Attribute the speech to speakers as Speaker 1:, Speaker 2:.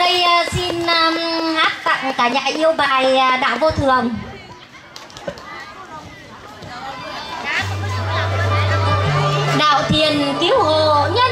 Speaker 1: đây ờ, xin hát tặng cả nhà yêu bài ờ, đạo vô thường. Đạo thiền cứu hộ nhân